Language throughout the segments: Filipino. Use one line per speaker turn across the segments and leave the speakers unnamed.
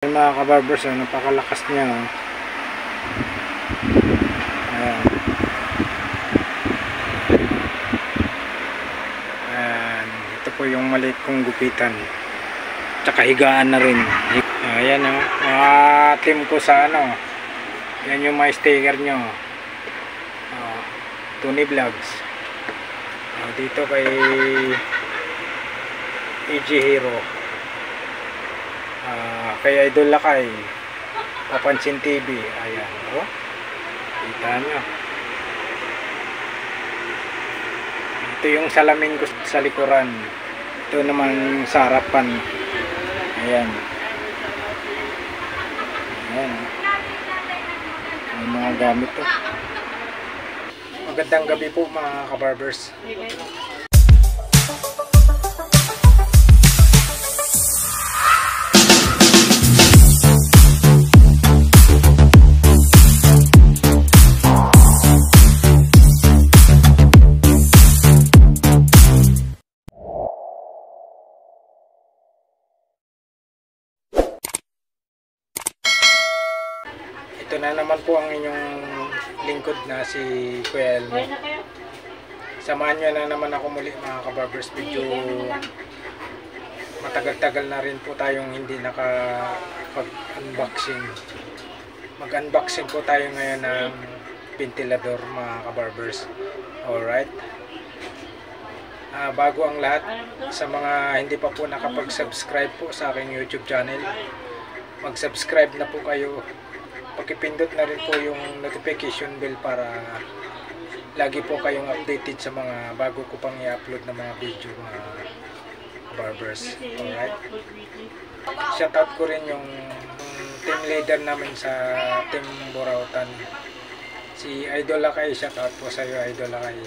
Yung mga kabarbers, oh, napakalakas niya. Oh. Ayan. Ayan. Ito po yung maliit kong gupitan. Tsaka higaan na rin. Ayan oh. Mga team ko sa ano. Yan yung mga sticker nyo. Oh, Tony Vlogs. Oh, dito kay EG Hero. Kay Idol Lakay. Papansin TV. Ayan. Oh. Kita nyo. Ito yung salamin ko sa likuran. Ito naman sa harapan. Ayan. Ayan. May mga gamit to. Magandang gabi po mga kabarbers. Ito na naman po ang inyong lingkod na si Kuya Elmo. Samahan nyo na naman ako muli mga kabarbers video. Matagal-tagal na rin po tayong hindi nakapag-unboxing. Mag-unboxing po tayo ngayon ng ventilador mga kabarbers. Alright. Ah, bago ang lahat, sa mga hindi pa po nakapag-subscribe po sa aking YouTube channel, mag-subscribe na po kayo pakipindot na rin po yung notification bell para lagi po kayong updated sa mga bago ko pang i-upload na mga video mga barbers. Alright? Shoutout ko rin yung team leader namin sa team Borautan. Si Idol Lakay, shoutout po sa iyo Idol Lakay.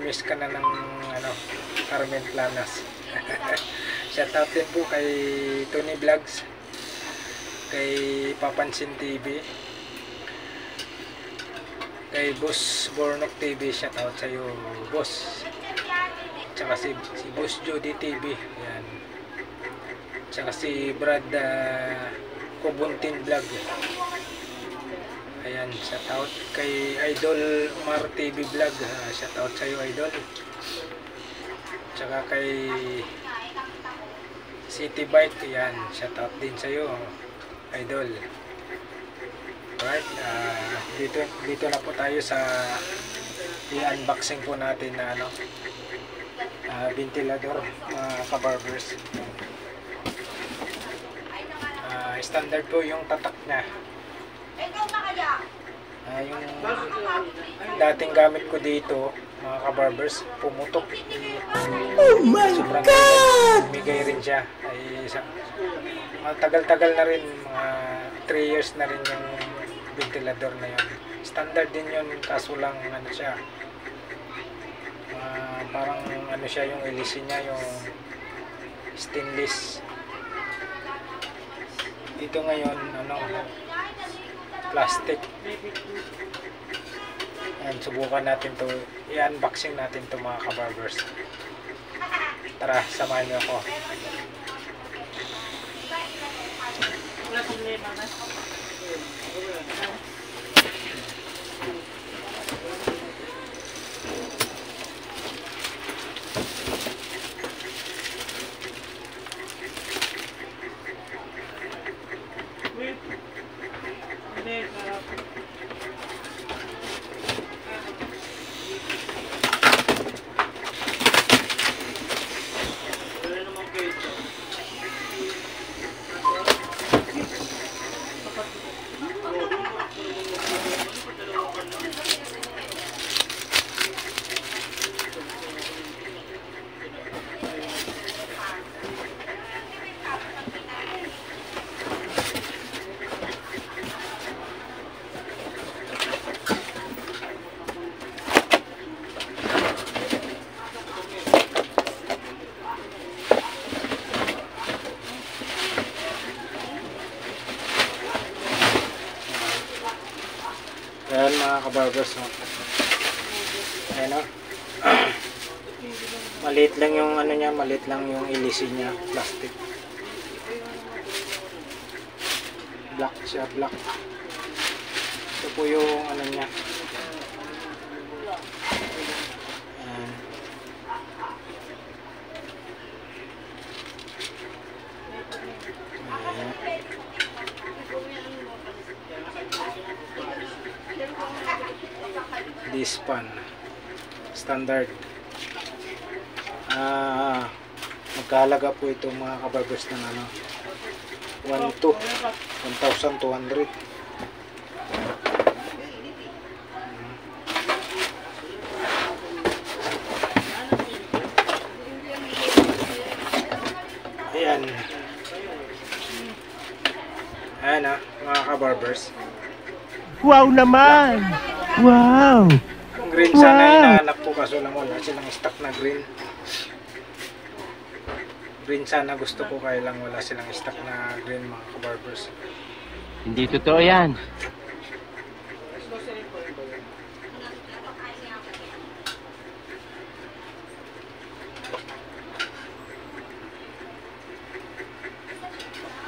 Miss ka na ng ano, Carmen Planas. shoutout din po kay Tony Vlogs kay Papansin TV kay Boss Bornok TV shoutout sa iyo boss. Tsaka si, si Boss Jody TV yan. Tsaka si Brad uh, Kubuntin Vlog. Ayan shoutout kay Idol Umar TV Vlog. Uh, shoutout sa iyo Idol. Tsaka kay City Bike. Yan shoutout din sa iyo idol right uh, dito dito na po tayo sa i-unboxing po natin na ano uh, ventilador mga kabarbers. Uh, standard po yung tatak na uh, yung dating gamit ko dito mga kabarbers pumutok.
Oh my
sobrang
God!
bigay rin siya. Ay isang matagal-tagal na rin mga 3 years na rin yung ventilador na yun. Standard din yun kaso lang ano siya ah, parang ano siya yung hélice niya yung stainless. Dito ngayon ano plastic. Ayan, subukan natin to i-unboxing natin to mga kabarbers. Tara samahan niyo ako.
Wala problema na.
Thank you. Kabarbers. No? Ayan o. maliit lang yung ano niya, maliit lang yung ilisi niya, plastic. Black siya, black. Ito po yung ano niya. Ayan. Ayan. Dispan. Standard. Ah, magkahalaga po itong mga kabarbers ng ano 1 to 1,200 ayan ayan ah mga kabarbers
Wow naman! Wow!
Yung green sana
Wow!
hinahanap ko kaso lang wala silang stock na green. Green sana gusto ko kaya lang wala silang stock na green mga kabarbers.
Hindi totoo yan.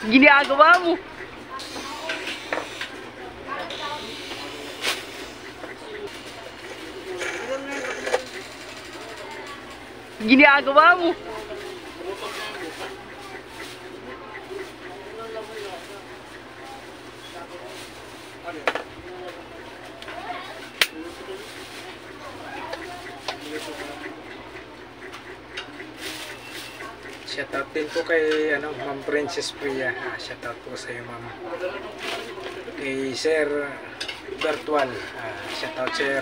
Ginagawa mo. Ginagawa mo.
Shoutout din po kay ano, Ma'am Princess Priya. Ah, shoutout po sa iyo Ma'am. Kay Sir Virtual. Ah, shoutout Sir.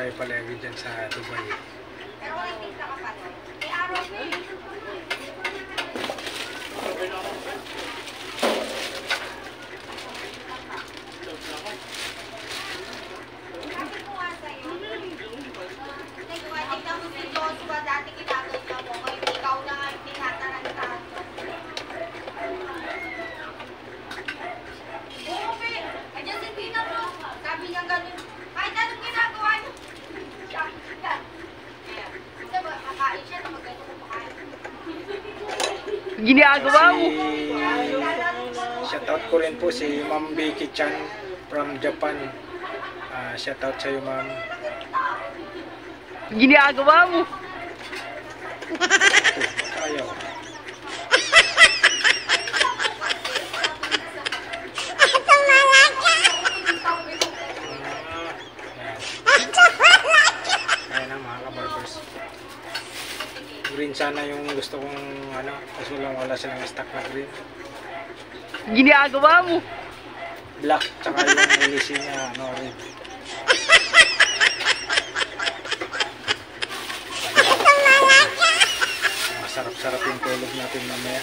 Kayo palagi dyan sa Dubai.
Sabi niya ganun, kahit anong ginagawa niya. Siya, yan. Ayan. Kasi ba, kakain siya na magano kumakain.
Ginagawa mo.
Shoutout ko rin po si Ma'am Becky Chan from Japan. Ah, shoutout sa iyo Ma'am.
Ginagawa mo.
Ayaw. Ayan na mga kabarbers. Green sana yung gusto kong ano, kaso lang wala silang stock na green.
Ginagawa mo.
Black, tsaka yung ilisi niya, ano, red. Masarap-sarap yung tulog natin mamaya.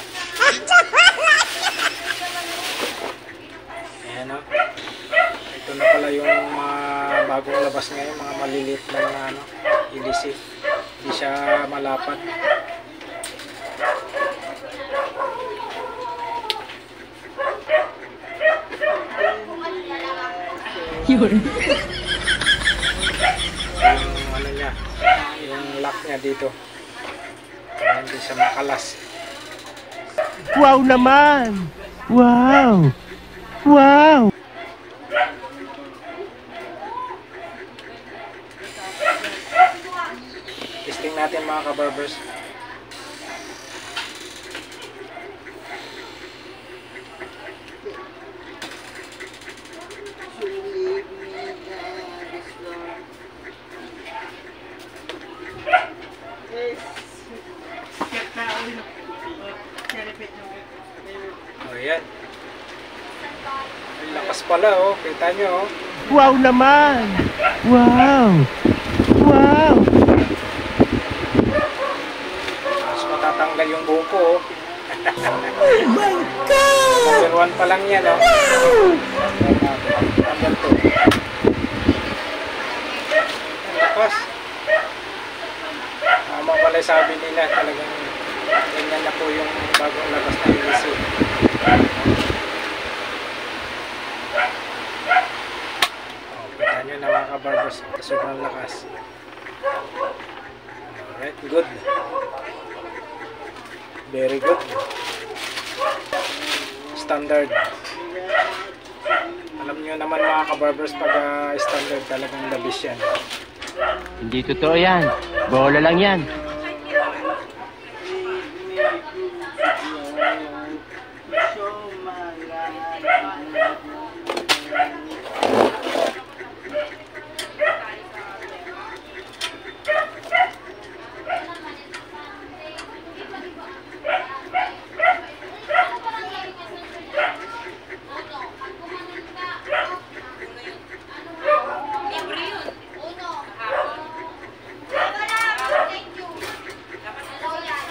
Ayan o. Ito na pala yung mga bagong labas ngayon, mga maliliit na ano, ilisi. Hindi siya malapad. Yung ano niya, yung lock niya dito. Kaya hindi siya makalas.
Wow naman! Wow! Wow!
Testing natin mga kabarbers. O yan. Ang lakas pala oh. Kita nyo oh.
Wow naman! Wow! Wow!
yung buko. Oh.
oh my God!
Number 1 pa lang yan, oh. Wow! Number 2. Very good. standard. Alam nyo naman mga kabarbers pag ah, standard talagang labis yan.
Hindi totoo yan. Bola lang yan.
Libre yun. Uno. Wala. Thank you. Hello yan.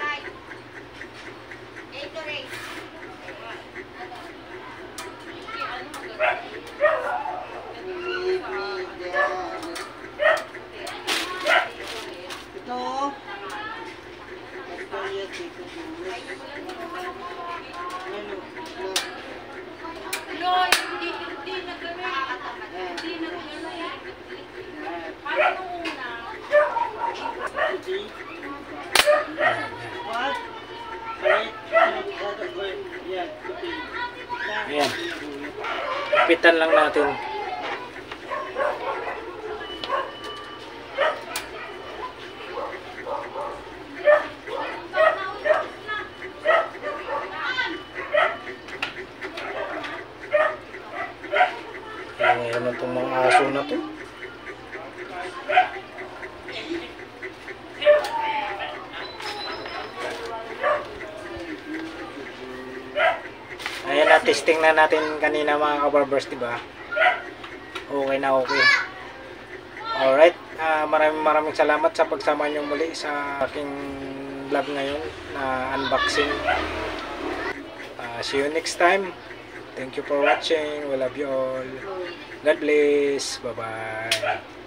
Right. Gatorade. No, hindi, hindi na kami. Hindi na kami. Parang nung una.
Ayan. Ipitan lang natin. Ang naman itong mga aso na to. Ayan na natin kanina mga kabarbers, di ba? Okay na okay. Alright, ah, maraming maraming salamat sa pagsama niyo muli sa aking vlog ngayon na unboxing. Ah, see you next time. Thank you for watching. We love you all. God bless. Bye-bye.